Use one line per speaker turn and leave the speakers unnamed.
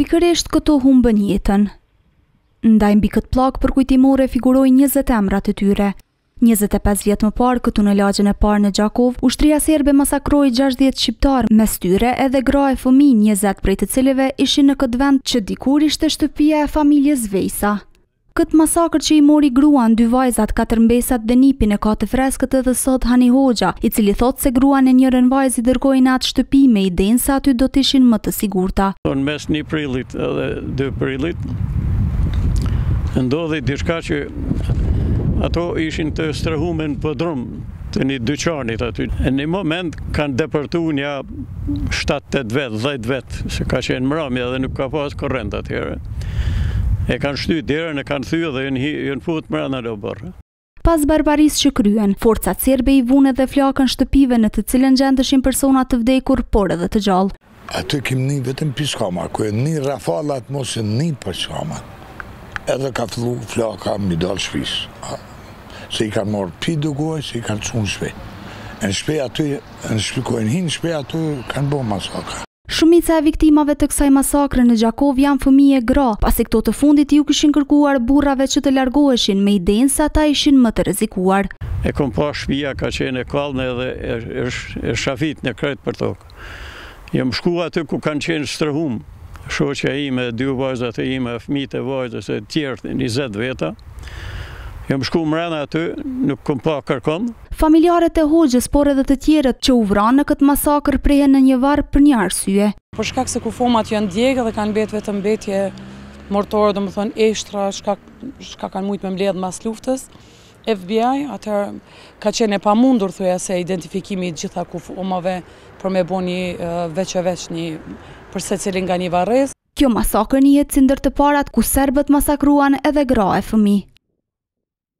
Pikërisht këtu humbën jetën. Ndaj mbi këtë pllakë përkujtimore figurojnë njëzet emrat e tyre. Njëzet e pesë vjet më parë këtu në lagjen e parë në Gjakovë, ushtria serbe masakroi gjashtëdhjetë shqiptarë, mes tyre edhe gra e fëmijë, njëzet prej të cilëve ishin në këtë vend që dikur ishte shtëpia e familjes Vejsa. Këtë masakër që i mori gruan, dy vajzat, katër mbesat dhe nipin e ka të freskët edhe sot Hani Hoxha, i cili thotë se gruan e njërën vajzë i dërgoi në atë shtëpi me idenë se aty do të ishin më të sigurta.
Në mes një prillit edhe dy prillit ndodhi diçka që ato ishin të strehume në podrum, të një dyqanit aty. Në një moment kanë depërtu nja 7-8 vetë, 10 vetë, se ka qenë mramja dhe nuk ka pas korrent atëherë. E kanë shty derën, e kanë thy dhe janë fut mrena n'oborr.
Pas barbarisë që kryen, forcat serbe i vunë edhe flakën shtëpive në të cilën gjendeshin persona të vdekur, por edhe të gjallë.
Aty kim ni vetëm piskama, kur e nin rafalet mos e nin piskamat. Edhe ka fillu flaka me i dalë shpisë. Se i kanë marrë pi dugajës, se i kanë çu në shpi. Në shpi aty, në shpi ku janë hi në shpi aty kanë bo masakra.
Shumica e viktimave të kësaj masakre në Gjakovë janë fëmijë e gra, pasi këto të fundit iu kishin kërkuar burrave që të largoheshin me idenë se ata ishin më të rrezikuar.
E kom pa shpia ka qenë e kallne edhe e shafitë në krejt përtokë. Jam shku aty ku kanë qenë strehum shoqja ime, dy vajzat e ime, fëmijët e vajzës e tjerë 20 veta. Jam shku mrena aty, nuk kom pa kërkan.
Familjarët e Hoxhës, por edhe të tjerët që u vranë në këtë masakër prehen në një varr për një arsye.
Për shkak se kufomat janë djegë dhe kanë mbetë vetëm mbetje mortore, domethënë eshtra, çka kanë mujtë me mbledh mbas luftës, FBI, atëherë ka qenë e pamundur thuajse identifikimi i gjitha kufomave për me bo ni veç e veç për secilin nga një varrezë.
Kjo masakër njihet si ndër të parat ku serbët masakruan edhe gra e fëmijë.